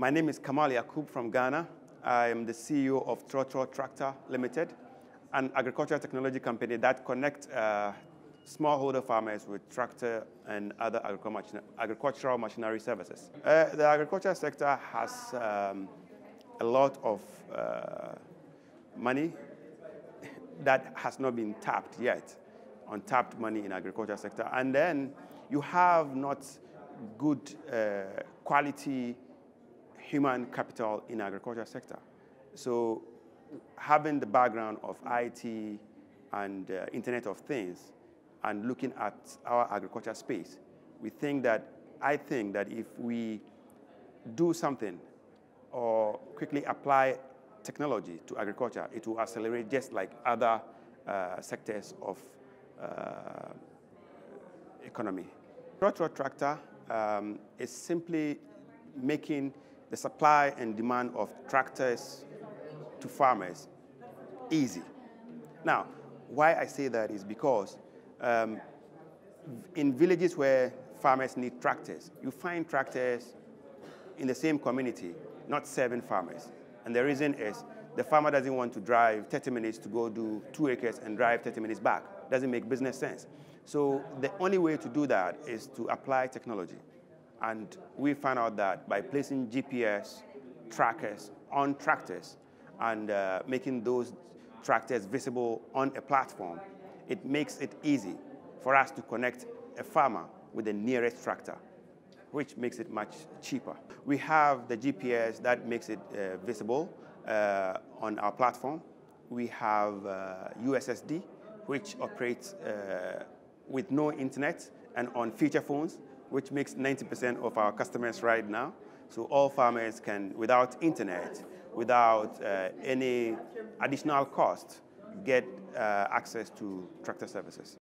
My name is Kamal Yakub from Ghana. I am the CEO of Trotro Tractor Limited, an agricultural technology company that connects uh, smallholder farmers with tractor and other agricultural machinery services. Uh, the agriculture sector has um, a lot of uh, money that has not been tapped yet, untapped money in agriculture sector. And then you have not good uh, quality human capital in agriculture sector. So having the background of IT and uh, Internet of Things and looking at our agriculture space, we think that, I think that if we do something or quickly apply technology to agriculture, it will accelerate just like other uh, sectors of uh, economy. Trotro Tractor um, is simply making the supply and demand of tractors to farmers easy. Now, why I say that is because um, in villages where farmers need tractors, you find tractors in the same community, not serving farmers. And the reason is the farmer doesn't want to drive 30 minutes to go do two acres and drive 30 minutes back. Doesn't make business sense. So the only way to do that is to apply technology. And we found out that by placing GPS trackers on tractors and uh, making those tractors visible on a platform, it makes it easy for us to connect a farmer with the nearest tractor, which makes it much cheaper. We have the GPS that makes it uh, visible uh, on our platform. We have uh, USSD, which operates uh, with no internet and on feature phones, which makes 90% of our customers right now. So all farmers can, without internet, without uh, any additional cost, get uh, access to tractor services.